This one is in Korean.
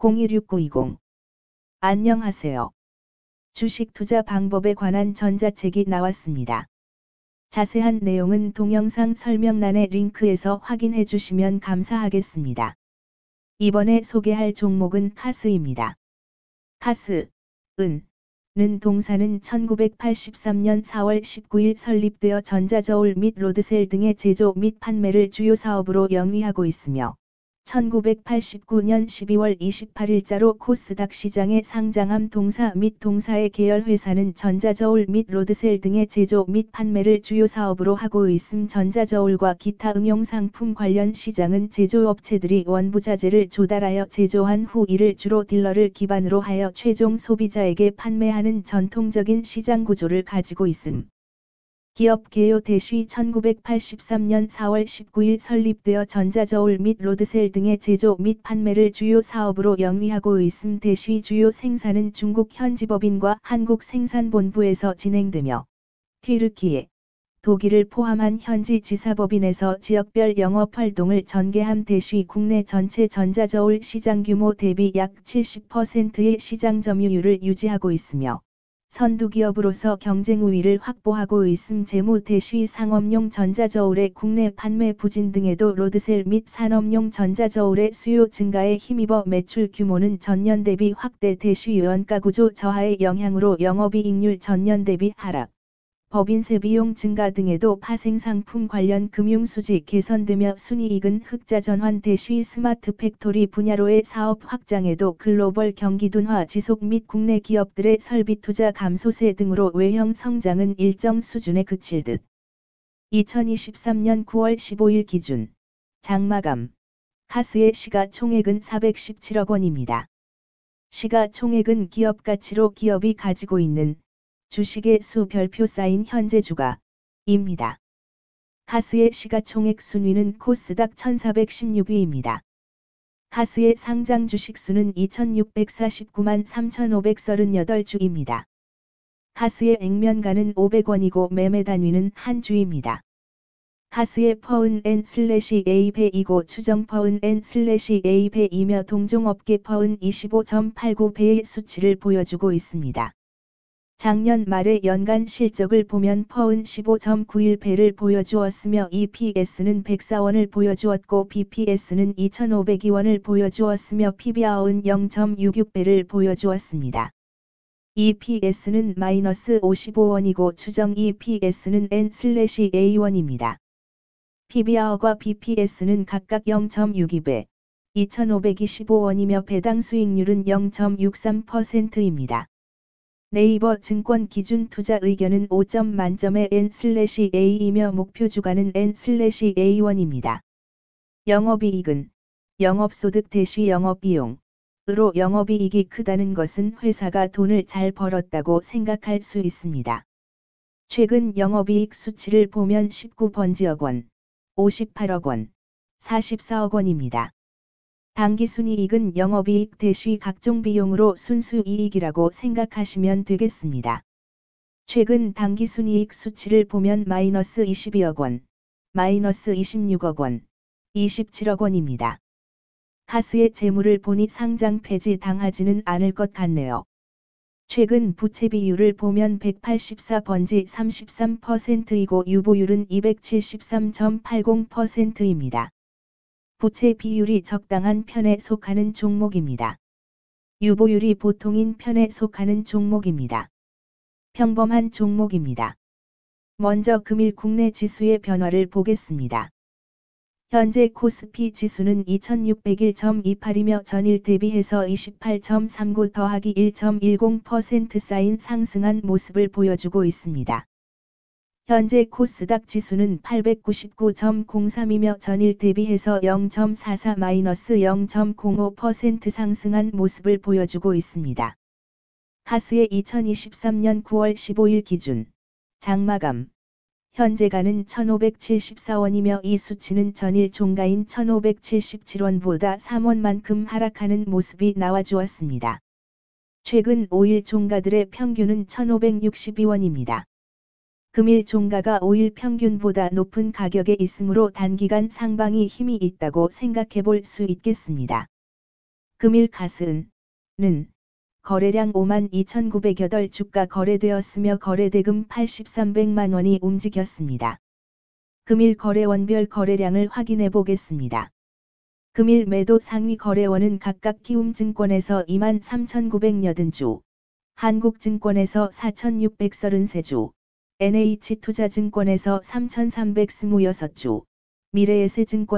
026920 안녕하세요. 주식 투자 방법에 관한 전자책이 나왔습니다. 자세한 내용은 동영상 설명란의 링크에서 확인해 주시면 감사하겠습니다. 이번에 소개할 종목은 카스입니다. 카스, 은, 는 동사는 1983년 4월 19일 설립되어 전자저울 및 로드셀 등의 제조 및 판매를 주요 사업으로 영위하고 있으며 1989년 12월 28일자로 코스닥 시장에 상장함 동사 및 동사의 계열 회사는 전자저울 및 로드셀 등의 제조 및 판매를 주요 사업으로 하고 있음 전자저울과 기타 응용 상품 관련 시장은 제조업체들이 원부자재를 조달하여 제조한 후 이를 주로 딜러를 기반으로 하여 최종 소비자에게 판매하는 전통적인 시장 구조를 가지고 있음. 기업 개요 대쉬 1983년 4월 19일 설립되어 전자저울 및 로드셀 등의 제조 및 판매를 주요 사업으로 영위하고 있음 대쉬 주요 생산은 중국 현지법인과 한국 생산본부에서 진행되며 튀르키예, 독일을 포함한 현지 지사법인에서 지역별 영업 활동을 전개함 대쉬 국내 전체 전자저울 시장 규모 대비 약 70%의 시장 점유율을 유지하고 있으며 선두기업으로서 경쟁 우위를 확보하고 있음 재무 대시 상업용 전자저울의 국내 판매 부진 등에도 로드셀 및 산업용 전자저울의 수요 증가에 힘입어 매출 규모는 전년 대비 확대 대시 원가 구조 저하의 영향으로 영업이익률 전년 대비 하락. 법인세 비용 증가 등에도 파생상품 관련 금융수지 개선되며 순이익은 흑자 전환 대시 스마트 팩토리 분야로의 사업 확장에도 글로벌 경기 둔화 지속 및 국내 기업들의 설비 투자 감소세 등으로 외형 성장은 일정 수준에 그칠 듯. 2023년 9월 15일 기준 장마감 카스의 시가총액은 417억 원입니다. 시가총액은 기업 가치로 기업이 가지고 있는 주식의 수 별표 쌓인 현재 주가입니다. 카스의 시가총액 순위는 코스닥 1416위입니다. 카스의 상장 주식 수는 2649만 3538주입니다. 카스의 액면가는 500원이고 매매 단위는 한 주입니다. 카스의 PER은 N 슬래시 A 배이고 추정 PER은 N 슬래시 A 배이며 동종업계 PER은 25.89배의 수치를 보여주고 있습니다. 작년 말의 연간 실적을 보면 퍼은 15.91배를 보여주었으며 EPS는 104원을 보여주었고 BPS는 2,502원을 보여주었으며 PBR은 0.66배를 보여주었습니다. EPS는 마이너스 55원이고 추정 EPS는 N/A1입니다. PBR과 BPS는 각각 0.62배, 2,525원이며 배당 수익률은 0.63%입니다. 네이버 증권 기준 투자 의견은 5점 만점의 N/A이며 목표 주가는 N/A1입니다. 영업이익은 영업소득 대시 영업비용 으로 영업이익이 크다는 것은 회사가 돈을 잘 벌었다고 생각할 수 있습니다. 최근 영업이익 수치를 보면 19번지억 원, 58억 원, 44억 원입니다. 당기순이익은 영업이익 대시 각종 비용으로 순수이익이라고 생각하시면 되겠습니다. 최근 당기순이익 수치를 보면 마이너스 22억 원, 마이너스 26억 원, 27억 원입니다. 카스의 재물을 보니 상장 폐지 당하지는 않을 것 같네요. 최근 부채 비율을 보면 184번지 33%이고 유보율은 273.80%입니다. 부채 비율이 적당한 편에 속하는 종목입니다. 유보율이 보통인 편에 속하는 종목입니다. 평범한 종목입니다. 먼저 금일 국내 지수의 변화를 보겠습니다. 현재 코스피 지수는 2601.28이며 전일 대비해서 28.39 더하기 1.10% 쌓인 상승한 모습을 보여주고 있습니다. 현재 코스닥 지수는 899.03이며 전일 대비해서 0.44-0.05% 상승한 모습을 보여주고 있습니다. 카스의 2023년 9월 15일 기준 장마감 현재가는 1574원이며 이 수치는 전일 종가인 1577원보다 3원만큼 하락하는 모습이 나와주었습니다. 최근 5일 종가들의 평균은 1562원입니다. 금일 종가가 5일 평균보다 높은 가격에 있으므로 단기간 상방이 힘이 있다고 생각해 볼 수 있겠습니다. 금일 가스은 는 거래량 5만 2,908 주가 거래되었으며 거래대금 83백만 원이 움직였습니다. 금일 거래원별 거래량을 확인해 보겠습니다. 금일 매도 상위 거래원은 각각 키움증권에서 2만 3,980주, 한국증권에서 4,633주, NH투자증권에서 3,326주, 미래에셋증권